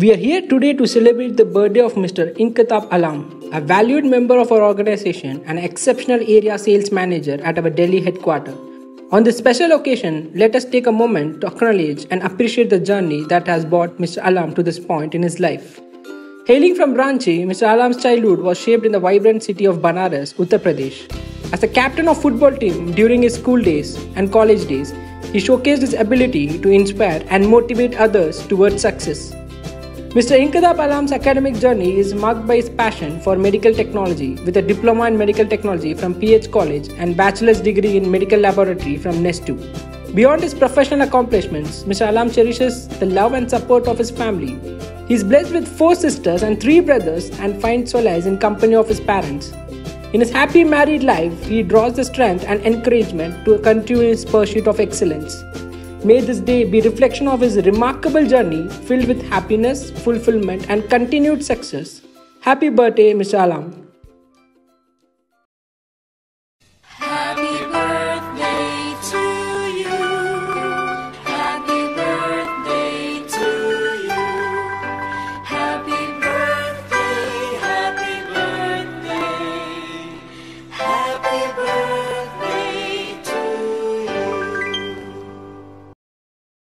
We are here today to celebrate the birthday of Mr. Intkhab Alam, a valued member of our organization and exceptional area sales manager at our Delhi headquarters. On this special occasion, let us take a moment to acknowledge and appreciate the journey that has brought Mr. Alam to this point in his life. Hailing from Ranchi, Mr. Alam's childhood was shaped in the vibrant city of Banaras, Uttar Pradesh. As a captain of football team during his school days and college days, he showcased his ability to inspire and motivate others towards success. Mr. Intkhab Alam's academic journey is marked by his passion for medical technology with a diploma in medical technology from PH College and bachelor's degree in medical laboratory from NESTU. Beyond his professional accomplishments, Mr. Alam cherishes the love and support of his family. He is blessed with four sisters and three brothers and finds solace in company of his parents. In his happy married life, he draws the strength and encouragement to continue his pursuit of excellence. May this day be reflection of his remarkable journey filled with happiness, fulfillment and continued success. Happy birthday, Mr. Alam.